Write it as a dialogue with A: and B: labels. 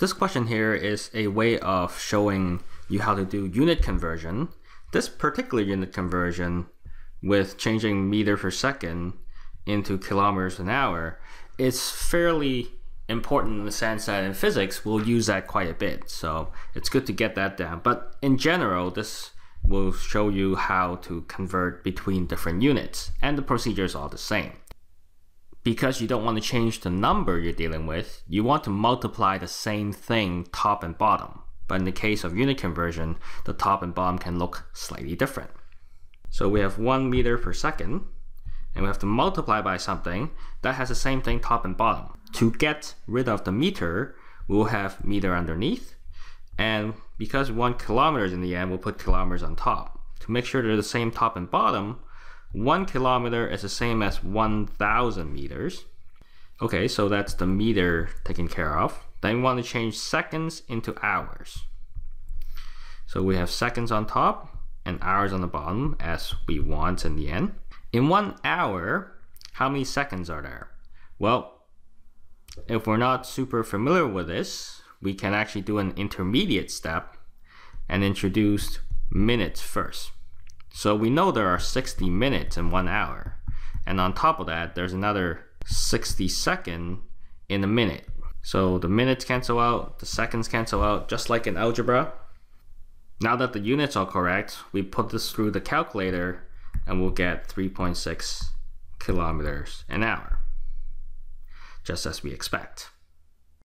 A: This question here is a way of showing you how to do unit conversion. This particular unit conversion with changing meter per second into kilometers an hour is fairly important in the sense that in physics we'll use that quite a bit. So it's good to get that down. But in general, this will show you how to convert between different units and the procedure is all the same. Because you don't want to change the number you're dealing with, you want to multiply the same thing top and bottom. But in the case of unit conversion, the top and bottom can look slightly different. So we have one meter per second, and we have to multiply by something that has the same thing top and bottom. To get rid of the meter, we'll have meter underneath, and because one kilometer is in the end, we'll put kilometers on top. To make sure they're the same top and bottom, one kilometer is the same as 1,000 meters. Okay, so that's the meter taken care of. Then we want to change seconds into hours. So we have seconds on top and hours on the bottom as we want in the end. In one hour, how many seconds are there? Well, if we're not super familiar with this, we can actually do an intermediate step and introduce minutes first. So we know there are 60 minutes in one hour. And on top of that, there's another 60 second in a minute. So the minutes cancel out, the seconds cancel out, just like in algebra. Now that the units are correct, we put this through the calculator and we'll get 3.6 kilometers an hour, just as we expect.